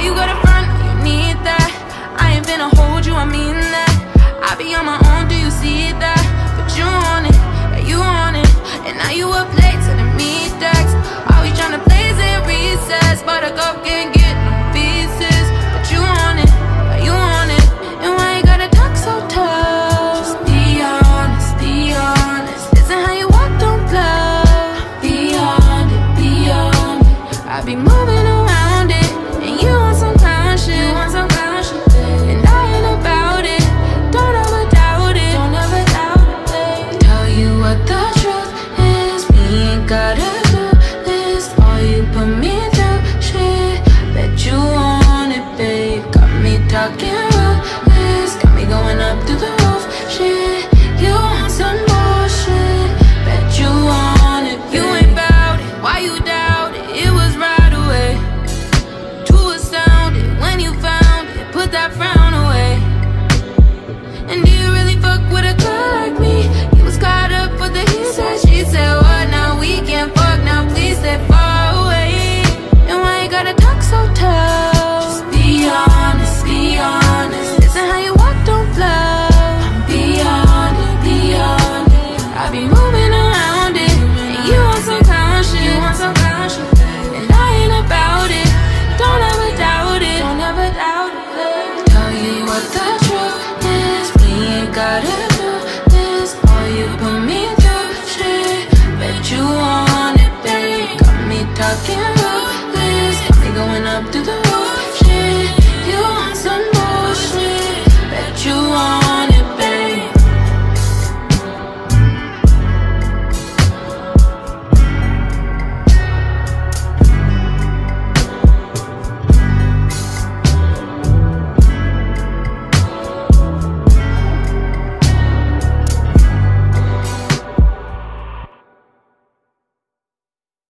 Why you gotta front? You need that. I ain't finna hold you, I mean that. I be on my own, do you see that? But you on it, yeah, you on it. And now you up late to the meet decks. Always tryna blaze in recess, but a cup can't get no pieces. But you on it, yeah, you on it. And why you gotta talk so tough? Just be honest, be honest. Isn't how you walk, don't bluff. Be on it, be on it. I be moving around ain't about it. Don't ever doubt it. Don't ever doubt it. babe. Tell you what the truth is, we ain't gotta do this. Got me talking going up through the